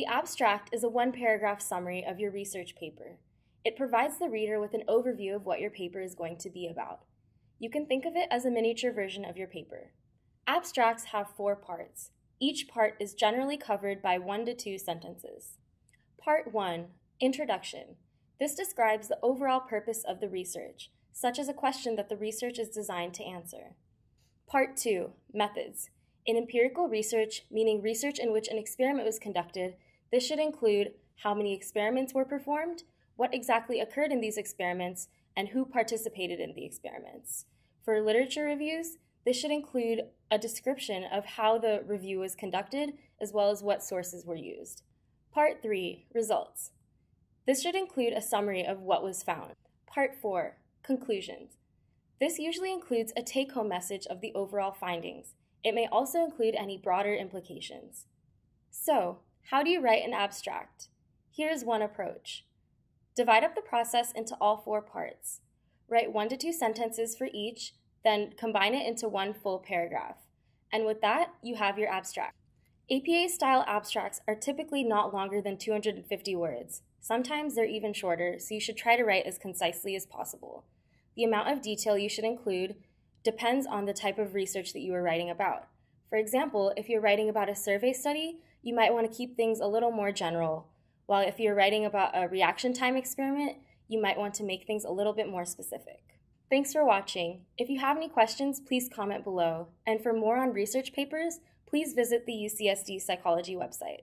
The abstract is a one paragraph summary of your research paper. It provides the reader with an overview of what your paper is going to be about. You can think of it as a miniature version of your paper. Abstracts have four parts. Each part is generally covered by one to two sentences. Part 1 Introduction. This describes the overall purpose of the research, such as a question that the research is designed to answer. Part 2 Methods. In empirical research, meaning research in which an experiment was conducted, this should include how many experiments were performed, what exactly occurred in these experiments, and who participated in the experiments. For literature reviews, this should include a description of how the review was conducted, as well as what sources were used. Part 3 Results. This should include a summary of what was found. Part 4 Conclusions. This usually includes a take home message of the overall findings. It may also include any broader implications. So, how do you write an abstract? Here's one approach divide up the process into all four parts. Write one to two sentences for each, then combine it into one full paragraph. And with that, you have your abstract. APA style abstracts are typically not longer than 250 words. Sometimes they're even shorter, so you should try to write as concisely as possible. The amount of detail you should include depends on the type of research that you are writing about. For example, if you're writing about a survey study, you might want to keep things a little more general, while if you're writing about a reaction time experiment, you might want to make things a little bit more specific. Thanks for watching. If you have any questions, please comment below. And for more on research papers, please visit the UCSD Psychology website.